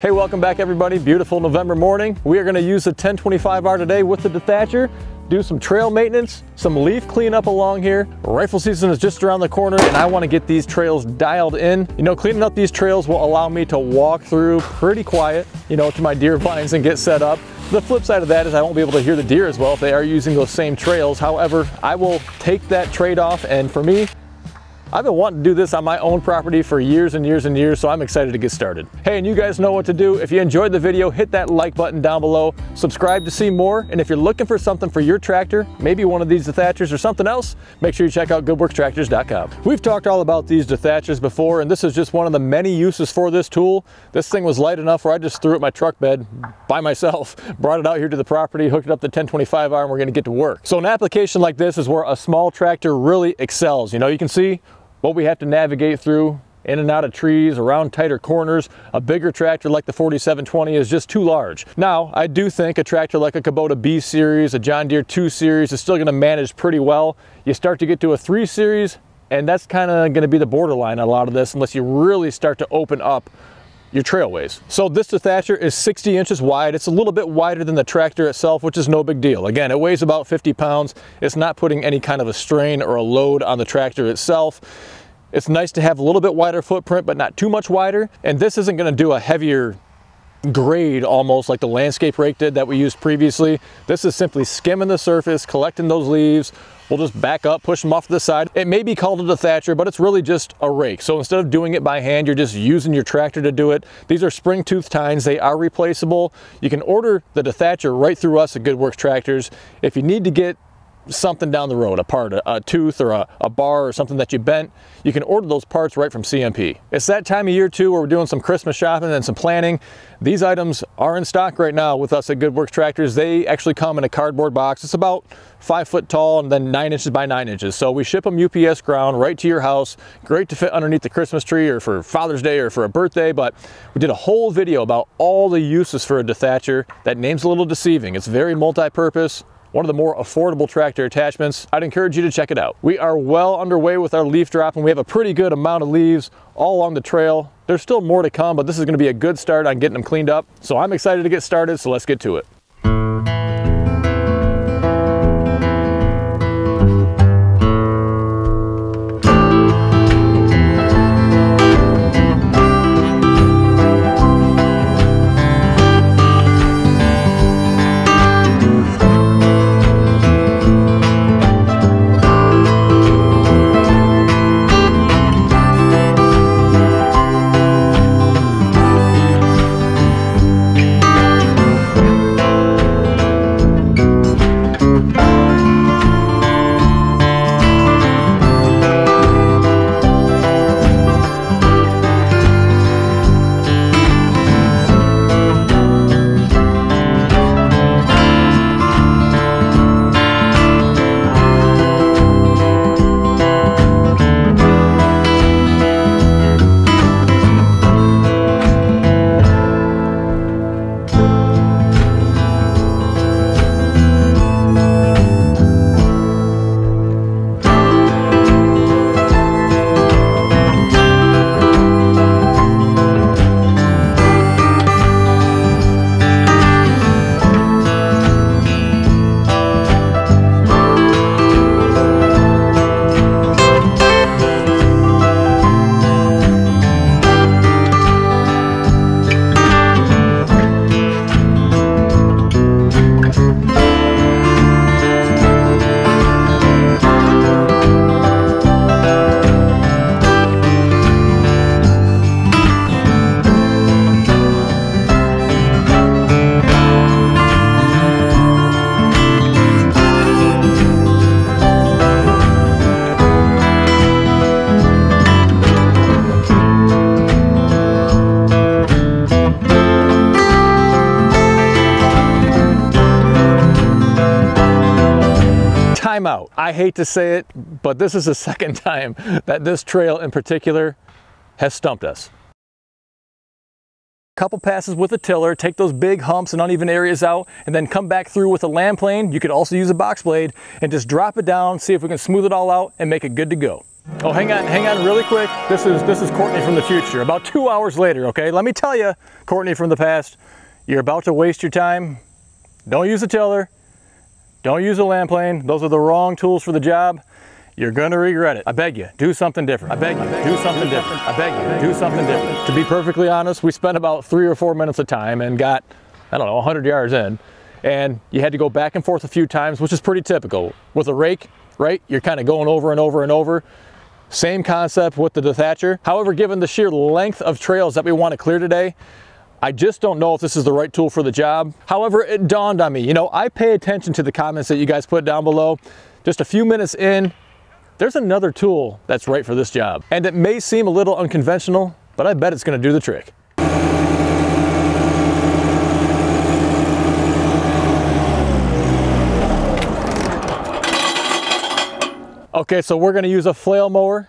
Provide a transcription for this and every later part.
Hey, welcome back everybody. Beautiful November morning. We are gonna use the 1025R today with the dethatcher, do some trail maintenance, some leaf cleanup along here. Rifle season is just around the corner and I wanna get these trails dialed in. You know, cleaning up these trails will allow me to walk through pretty quiet, you know, to my deer blinds and get set up. The flip side of that is I won't be able to hear the deer as well if they are using those same trails. However, I will take that trade-off and for me, I've been wanting to do this on my own property for years and years and years, so I'm excited to get started. Hey, and you guys know what to do. If you enjoyed the video, hit that like button down below, subscribe to see more, and if you're looking for something for your tractor, maybe one of these dethatchers or something else, make sure you check out goodworkstractors.com. We've talked all about these dethatchers before, and this is just one of the many uses for this tool. This thing was light enough where I just threw it in my truck bed by myself, brought it out here to the property, hooked it up to 1025 R, and we're gonna get to work. So an application like this is where a small tractor really excels. You know, you can see what we have to navigate through in and out of trees, around tighter corners. A bigger tractor like the 4720 is just too large. Now, I do think a tractor like a Kubota B Series, a John Deere 2 Series is still gonna manage pretty well. You start to get to a 3 Series, and that's kind of gonna be the borderline a lot of this unless you really start to open up your trailways. So this dethatcher is 60 inches wide. It's a little bit wider than the tractor itself, which is no big deal. Again, it weighs about 50 pounds. It's not putting any kind of a strain or a load on the tractor itself. It's nice to have a little bit wider footprint, but not too much wider. And this isn't gonna do a heavier grade almost like the landscape rake did that we used previously. This is simply skimming the surface, collecting those leaves. We'll just back up, push them off to the side. It may be called a dethatcher, but it's really just a rake. So instead of doing it by hand, you're just using your tractor to do it. These are spring tooth tines. They are replaceable. You can order the dethatcher right through us at Good Works Tractors. If you need to get something down the road, a part, a, a tooth or a, a, bar or something that you bent, you can order those parts right from CMP. It's that time of year too where we're doing some Christmas shopping and some planning. These items are in stock right now with us at Good Works Tractors. They actually come in a cardboard box. It's about five foot tall and then nine inches by nine inches. So we ship them UPS ground right to your house. Great to fit underneath the Christmas tree or for Father's Day or for a birthday, but we did a whole video about all the uses for a dethatcher. That name's a little deceiving. It's very multi-purpose, one of the more affordable tractor attachments. I'd encourage you to check it out. We are well underway with our leaf drop and we have a pretty good amount of leaves all along the trail. There's still more to come, but this is gonna be a good start on getting them cleaned up. So I'm excited to get started, so let's get to it. Timeout. I hate to say it, but this is the second time that this trail in particular has stumped us. Couple passes with a tiller, take those big humps and uneven areas out, and then come back through with a land plane. You could also use a box blade and just drop it down, see if we can smooth it all out and make it good to go. Oh, hang on, hang on really quick. This is this is Courtney from the future. About two hours later, okay? Let me tell you, Courtney from the past, you're about to waste your time. Don't use a tiller. Don't use a land plane. Those are the wrong tools for the job. You're gonna regret it. I beg you, do something different. I beg you, do something different. I beg you, do something different. To be perfectly honest, we spent about three or four minutes of time and got, I don't know, 100 yards in. And you had to go back and forth a few times, which is pretty typical. With a rake, right, you're kind of going over and over and over. Same concept with the dethatcher. However, given the sheer length of trails that we want to clear today, I just don't know if this is the right tool for the job. However, it dawned on me, you know, I pay attention to the comments that you guys put down below. Just a few minutes in, there's another tool that's right for this job. And it may seem a little unconventional, but I bet it's gonna do the trick. Okay, so we're gonna use a flail mower.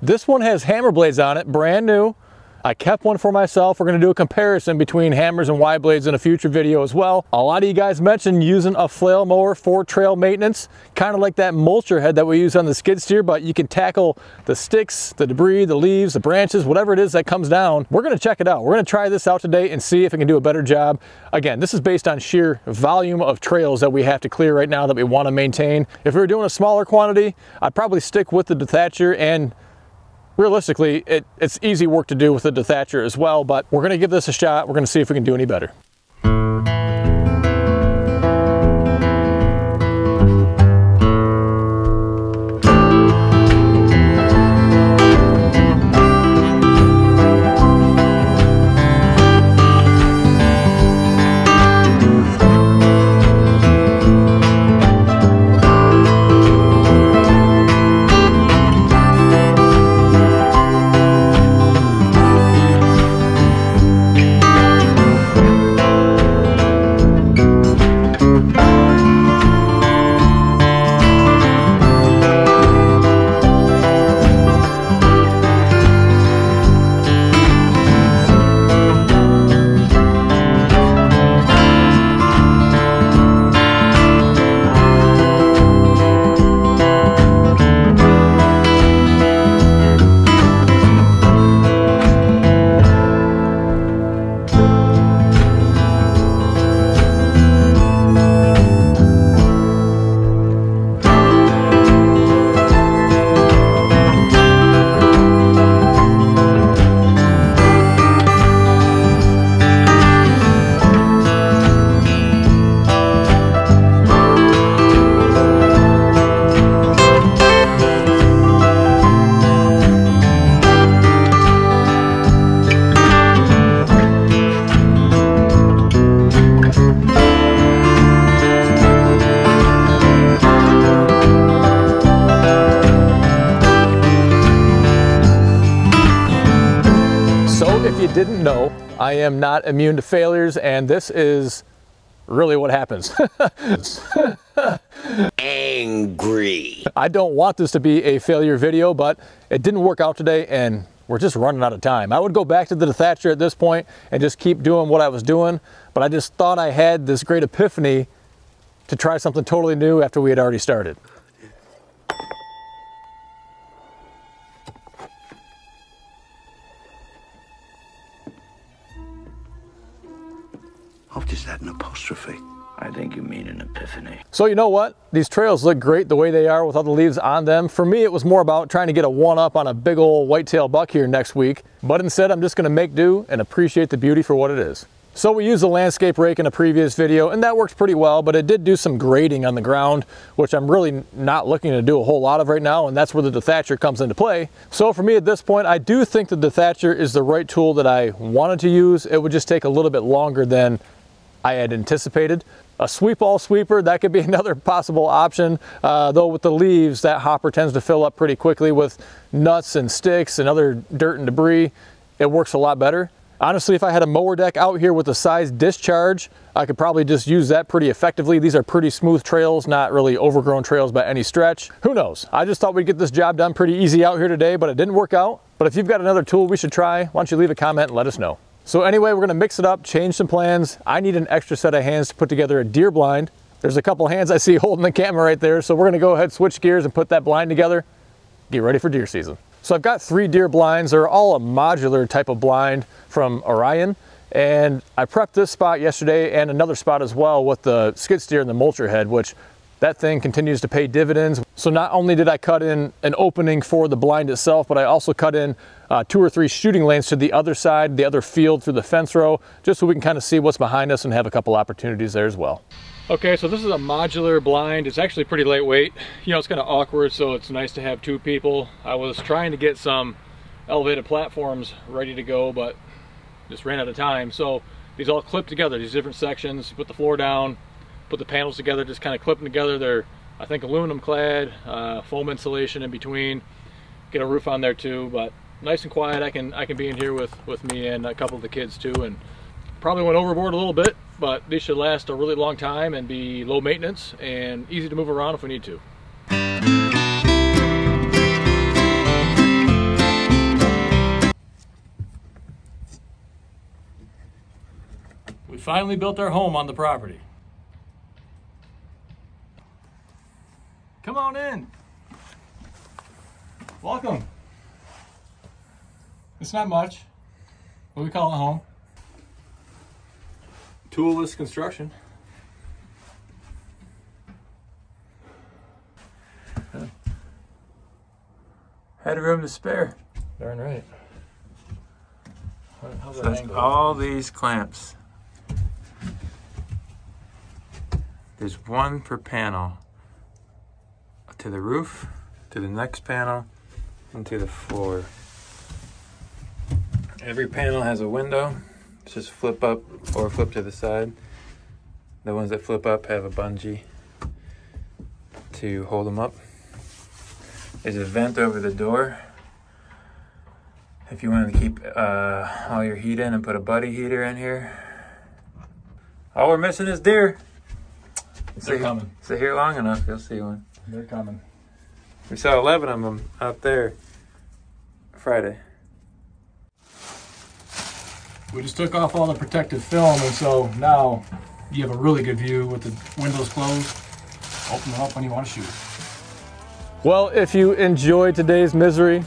This one has hammer blades on it, brand new. I kept one for myself. We're gonna do a comparison between hammers and Y blades in a future video as well. A lot of you guys mentioned using a flail mower for trail maintenance, kind of like that mulcher head that we use on the skid steer, but you can tackle the sticks, the debris, the leaves, the branches, whatever it is that comes down. We're gonna check it out. We're gonna try this out today and see if it can do a better job. Again, this is based on sheer volume of trails that we have to clear right now that we wanna maintain. If we were doing a smaller quantity, I'd probably stick with the dethatcher and realistically, it, it's easy work to do with the dethatcher as well, but we're gonna give this a shot. We're gonna see if we can do any better. Didn't know, I am not immune to failures, and this is really what happens. Angry. I don't want this to be a failure video, but it didn't work out today, and we're just running out of time. I would go back to the Thatcher at this point and just keep doing what I was doing, but I just thought I had this great epiphany to try something totally new after we had already started. So you know what? These trails look great the way they are with all the leaves on them. For me, it was more about trying to get a one-up on a big old whitetail buck here next week. But instead, I'm just gonna make do and appreciate the beauty for what it is. So we used the landscape rake in a previous video and that worked pretty well, but it did do some grading on the ground, which I'm really not looking to do a whole lot of right now, and that's where the dethatcher comes into play. So for me at this point, I do think the dethatcher is the right tool that I wanted to use. It would just take a little bit longer than I had anticipated. A sweep all sweeper, that could be another possible option, uh, though with the leaves, that hopper tends to fill up pretty quickly with nuts and sticks and other dirt and debris. It works a lot better. Honestly, if I had a mower deck out here with a side discharge, I could probably just use that pretty effectively. These are pretty smooth trails, not really overgrown trails by any stretch. Who knows? I just thought we'd get this job done pretty easy out here today, but it didn't work out. But if you've got another tool we should try, why don't you leave a comment and let us know. So anyway, we're gonna mix it up, change some plans. I need an extra set of hands to put together a deer blind. There's a couple hands I see holding the camera right there, so we're gonna go ahead, switch gears and put that blind together. get ready for deer season. So I've got three deer blinds. They're all a modular type of blind from Orion. And I prepped this spot yesterday and another spot as well with the skid steer and the mulcher head, which that thing continues to pay dividends. So not only did I cut in an opening for the blind itself, but I also cut in uh, two or three shooting lanes to the other side, the other field through the fence row, just so we can kind of see what's behind us and have a couple opportunities there as well. Okay, so this is a modular blind. It's actually pretty lightweight. You know, it's kind of awkward, so it's nice to have two people. I was trying to get some elevated platforms ready to go, but just ran out of time. So these all clip together, these different sections, you put the floor down, put the panels together, just kind of clip them together. They're, I think, aluminum clad, uh, foam insulation in between. Get a roof on there too, but nice and quiet. I can I can be in here with, with me and a couple of the kids too, and probably went overboard a little bit, but these should last a really long time and be low maintenance and easy to move around if we need to. We finally built our home on the property. Come on in. Welcome. It's not much, but we call it home. Toolless construction. Had room to spare. Darn right. How's So that that's angle? all these clamps. There's one per panel. To the roof, to the next panel, and to the floor. Every panel has a window. It's just flip up or flip to the side. The ones that flip up have a bungee to hold them up. There's a vent over the door. If you wanted to keep uh, all your heat in and put a buddy heater in here. All we're missing is deer. They're Stay- coming. Stay here long enough, you'll see one. They're coming. We saw 11 of them out there Friday. We just took off all the protective film, and so now you have a really good view with the windows closed. Open them up when you want to shoot. Well, if you enjoyed today's misery,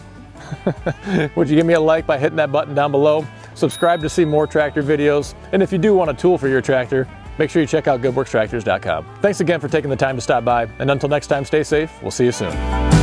would you give me a like by hitting that button down below? Subscribe to see more tractor videos. And if you do want a tool for your tractor, make sure you check out goodworkstractors.com. Thanks again for taking the time to stop by. And until next time, stay safe. We'll see you soon.